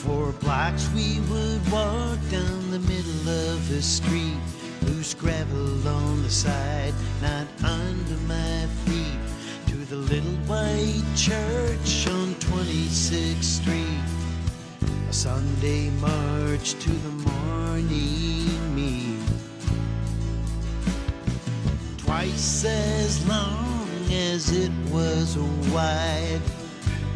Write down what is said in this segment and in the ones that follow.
four blocks we would walk down the middle of the street. Loose gravel on the side, not under my feet. To the little white church on 26th Street. A Sunday march to the morning meet. Twice as long as it was wide.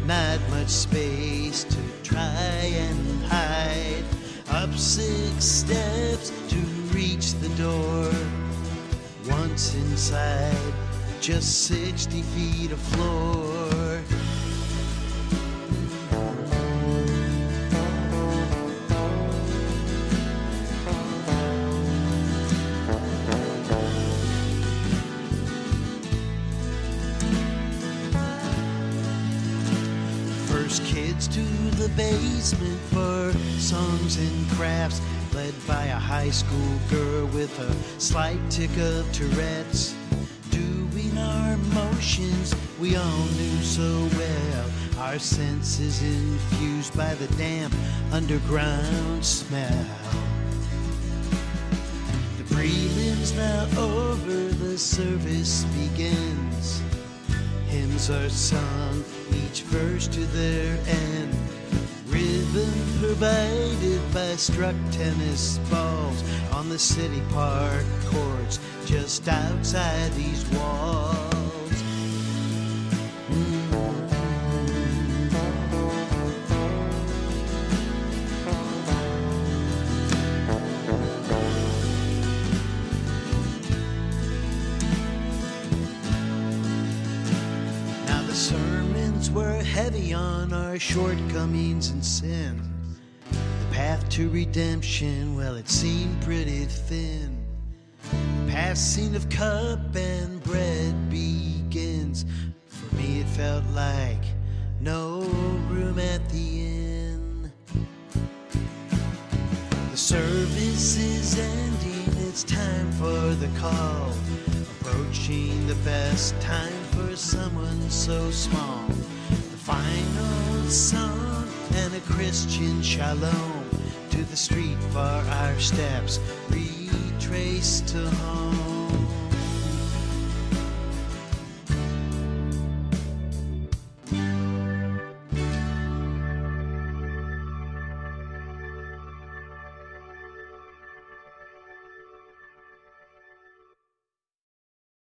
Not much space to try and hide. Up six steps to reach the door. Once inside, just 60 feet of floor. First kids to the basement for songs and crafts, led by a high school girl with a slight tic of Tourette's. Doing our motions we all knew so well, our senses infused by the damp underground smell. The prelims now over, the service begins. Hymns are sung, each verse to their end. Rhythm provided by struck tennis balls on the city park courts just outside these walls. Heavy on our shortcomings and sin. The path to redemption, well, it seemed pretty thin. Passing of cup and bread begins. For me, it felt like no room at the inn. The service is ending, it's time for the call. Approaching the best time for someone so small. Final song and a Christian shalom. To the street for our steps, retrace to home.